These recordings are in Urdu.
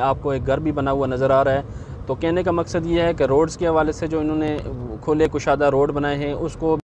آپ کو ایک گھر بھی بنا ہوا نظر آ رہا ہے۔ تو کہنے کا مقصد یہ ہے کہ روڈز کے حوالے سے جو انہوں نے کھلے کشادہ روڈ بنائے ہیں، اس کو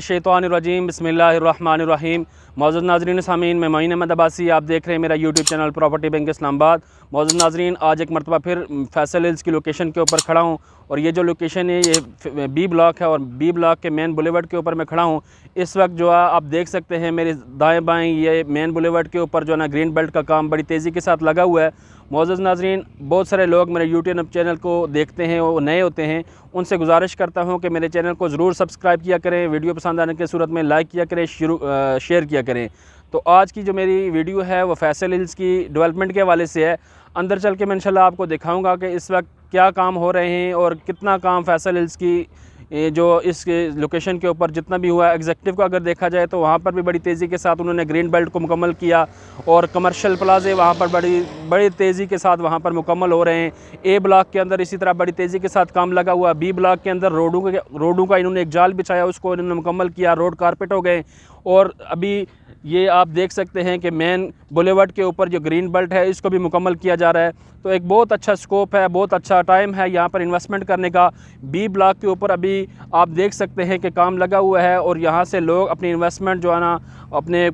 الشیطان الرجیم، بسم اللہ الرحمن الرحیم۔ معزز ناظرین سامعین، میں معین احمد عباسی، آپ دیکھ رہے ہیں میرا YouTube channel property bank Islamabad. معزز ناظرین، آج ایک مرتبہ پھر فیصل ہلز کی لوکیشن کے اوپر کھڑا ہوں اور یہ جو لوکیشن ہے، یہ بی بلاک ہے اور بی بلاک کے مین بولیورڈ کے اوپر میں کھڑا ہوں۔ اس وقت جو ہے، آپ دیکھ سکتے ہیں میرے دائیں بائیں یہ مین بولیورڈ کے اوپر جو ہے نا گرین بیلٹ کا کام بڑی تیزی کے ساتھ لگا ہوا ہے۔ معزز ناظرین، بہت سارے لوگ میرے یوٹیوب چینل کو دیکھتے ہیں وہ نئے ہوتے ہیں۔ ان سے گزارش کرتا ہوں کہ میرے چینل کو ضرور سبسکرائب کیا کریں، ویڈیو پسند آنے کے صورت میں لائک کیا کریں، شروع شیئر کیا کریں۔ تو آج کی جو میری ویڈیو ہے وہ فیصل ہلز کی ڈیولپمنٹ کے حوالے سے ہے۔ اندر چل کے میں انشاءاللہ آپ کو دکھاؤں گا کہ اس وقت کیا کام ہو رہے ہیں اور کتنا کام فیصل ہلز کی جو اس لوکیشن کے اوپر جتنا بھی ہوا ہے ایگزیکٹو کا اگر دیکھا جائے تو وہاں پر بھی بڑی تیزی کے ساتھ انہوں نے گرین بیلٹ کو مکمل کیا اور کمرشل پلازے وہاں پر بڑی بڑی تیزی کے ساتھ وہاں پر مکمل ہو رہے ہیں۔ اے بلاک کے اندر اسی طرح بڑی تیزی کے ساتھ کام لگا ہوا بی بلاک کے اندر روڈوں کے روڈوں کا انہوں نے ایک جال بچھایا، اس کو انہوں نے مکمل کیا۔ روڈ کارپیٹ ہو گئے۔ اور ابھی یہ آپ دیکھ سکتے ہیں کہ مین بولیورڈ کے اوپر جو گرین بیلٹ ہے، اس کو بھی مکمل کیا جا رہا ہے۔ تو ایک بہت اچھا سکوپ ہے، بہت اچھا ٹائم ہے یہاں پر انویسٹمنٹ کرنے کا۔ بی بلاک کے اوپر ابھی آپ دیکھ سکتے ہیں کہ کام لگا ہوا ہے اور یہاں سے لوگ اپنی انویسٹمنٹ جو ہے نا، اپنے،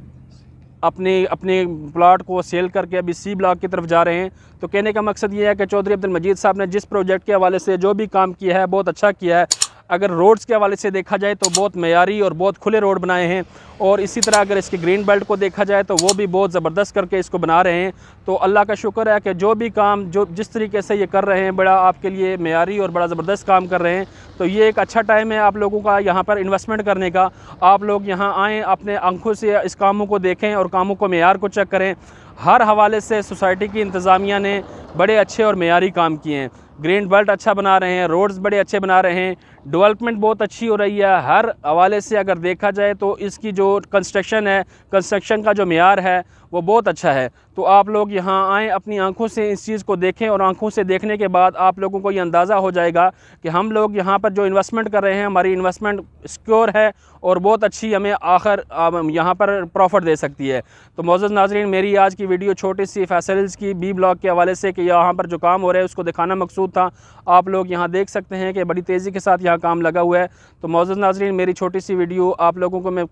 اپنی اپنے پلاٹ کو سیل کر کے ابھی سی بلاک کی طرف جا رہے ہیں۔ تو کہنے کا مقصد یہ ہے کہ چودھری عبد المجید صاحب نے جس پروجیکٹ کے حوالے سے جو بھی کام کیا ہے، بہت اچھا کیا ہے۔ اگر روڈز کے حوالے سے دیکھا جائے تو بہت معیاری اور بہت کھلے روڈ بنائے ہیں اور اسی طرح اگر اس کی گرین بیلٹ کو دیکھا جائے تو وہ بھی بہت زبردست کر کے اس کو بنا رہے ہیں۔ تو اللہ کا شکر ہے کہ جو بھی کام، جو جس طریقے سے یہ کر رہے ہیں، بڑا آپ کے لیے معیاری اور بڑا زبردست کام کر رہے ہیں۔ تو یہ ایک اچھا ٹائم ہے آپ لوگوں کا یہاں پر انویسٹمنٹ کرنے کا۔ آپ لوگ یہاں آئیں، اپنے آنکھوں سے اس کاموں کو دیکھیں اور کاموں کو معیار کو چیک کریں۔ ہر حوالے سے سوسائٹی کی انتظامیہ نے بڑے اچھے اور معیاری کام کیے ہیں۔ گرین بیلٹ اچھا بنا رہے ہیں، روڈز بڑے اچھے بنا رہے ہیں۔ ڈیولپمنٹ بہت اچھی ہو رہی ہے۔ ہر حوالے سے اگر دیکھا جائے تو اس کی جو کنسٹرکشن ہے کنسٹرکشن کا جو معیار ہے، وہ بہت اچھا ہے۔ تو آپ لوگ یہاں آئیں، اپنی آنکھوں سے اس چیز کو دیکھیں اور آنکھوں سے دیکھنے کے بعد آپ لوگوں کو یہ اندازہ ہو جائے گا کہ ہم لوگ یہاں پر جو انویسٹمنٹ کر رہے ہیں، ہماری انویسٹمنٹ سکیور ہے اور بہت اچھی ہمیں آخر یہاں پر پروفٹ دے سکتی ہے۔ تو معزز ناظرین، میری آج کی ویڈیو چھوٹی سی فیصلز کی بی بلاک کے حوالے سے کہ یہاں پر جو کام ہو رہا ہے، اس کو دکھانا مقصود تھا۔ آپ لوگ یہاں دیکھ سکتے ہیں کہ بڑی تیزی کے ساتھ یہاں کام لگا ہوا ہے۔ تو معزز ناظرین، میری چھوٹی سی ویڈیو آپ لوگوں کو میں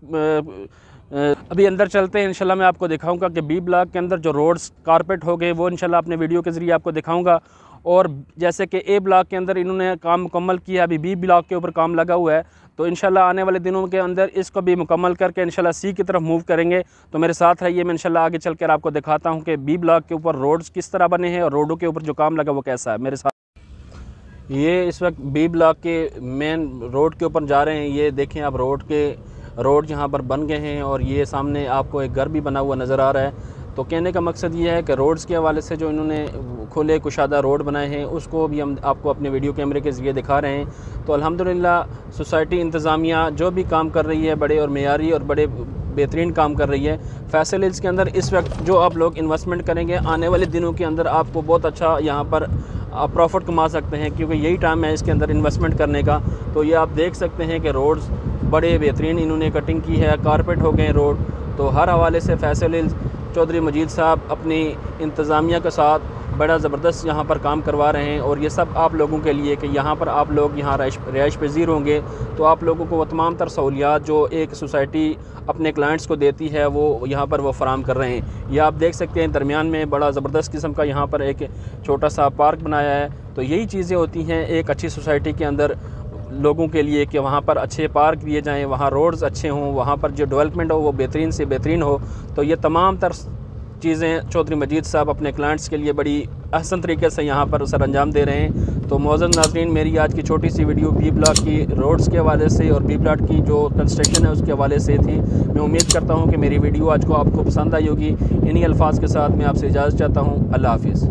ابھی اندر چلتے ہیں۔ انشاءاللہ میں آپ کو دکھاؤں گا کہ بی بلاک کے اندر جو روڈز کارپیٹ ہو گئے، وہ انشاءاللہ اپنے ویڈیو کے ذریعے آپ کو دکھاؤں گا۔ اور جیسے کہ اے بلاک کے اندر انہوں نے کام مکمل کیا، ابھی بی بلاک کے اوپر کام لگا ہوا ہے۔ تو انشاءاللہ آنے والے دنوں کے اندر اس کو بھی مکمل کر کے انشاءاللہ سی کی طرف موو کریں گے۔ تو میرے ساتھ رہیے، میں انشاءاللہ آگے چل کر آپ کو دکھاتا ہوں کہ بی بلاک کے اوپر روڈز کس طرح بنے ہیں اور روڈوں کے اوپر جو کام لگا وہ کیسا ہے۔ میرے ساتھ یہ اس وقت بی بلاک کے مین روڈ کے اوپر جا رہے ہیں۔ یہ دیکھیں آپ روڈ کے روڈ یہاں پر بن گئے ہیں اور یہ سامنے آپ کو ایک گھر بھی بنا ہوا نظر آ رہا ہے۔ تو کہنے کا مقصد یہ ہے کہ روڈز کے حوالے سے جو انہوں نے کھلے کشادہ روڈ بنائے ہیں، اس کو بھی ہم آپ کو اپنے ویڈیو کیمرے کے ذریعے دکھا رہے ہیں۔ تو الحمدللہ سوسائٹی انتظامیہ جو بھی کام کر رہی ہے، بڑے اور معیاری اور بڑے بہترین کام کر رہی ہے۔ فیصل ہلز کے اندر اس وقت جو آپ لوگ انویسٹمنٹ کریں گے، آنے والے دنوں کے اندر آپ کو بہت اچھا یہاں پر آپ پروفٹ کما سکتے ہیں، کیونکہ یہی ٹائم ہے اس کے اندر انویسٹمنٹ کرنے کا۔ تو یہ آپ دیکھ سکتے ہیں کہ روڈز بڑے بہترین انہوں نے کٹنگ کی ہے کارپیٹ ہو گئے ہیں روڈ تو ہر حوالے سے فیصل چودھری مجید صاحب اپنی انتظامیہ کے ساتھ بڑا زبردست یہاں پر کام کروا رہے ہیں اور یہ سب آپ لوگوں کے لیے کہ یہاں پر آپ لوگ یہاں رہائش رہائش پذیر ہوں گے تو آپ لوگوں کو وہ تمام تر سہولیات جو ایک سوسائٹی اپنے کلائنٹس کو دیتی ہے وہ یہاں پر وہ فراہم کر رہے ہیں۔ یہ آپ دیکھ سکتے ہیں درمیان میں بڑا زبردست قسم کا یہاں پر ایک چھوٹا سا پارک بنایا ہے۔ تو یہی چیزیں ہوتی ہیں ایک اچھی سوسائٹی کے اندر لوگوں کے لیے کہ وہاں پر اچھے پارک دیے جائیں، وہاں روڈز اچھے ہوں، وہاں پر جو ڈیولپمنٹ ہو وہ بہترین سے بہترین ہو۔ تو یہ تمام تر چیزیں چودھری مجید صاحب اپنے کلائنٹس کے لیے بڑی احسن طریقے سے یہاں پر سر انجام دے رہے ہیں۔ تو موزن ناظرین، میری آج کی چھوٹی سی ویڈیو بی بلاک کی روڈز کے حوالے سے اور بی بلاک کی جو کنسٹرکشن ہے اس کے حوالے سے تھی۔ میں امید کرتا ہوں کہ میری ویڈیو آج کو آپ کو پسند آئی ہوگی۔ انہی الفاظ کے ساتھ میں آپ سے اجازت چاہتا ہوں۔ اللہ حافظ۔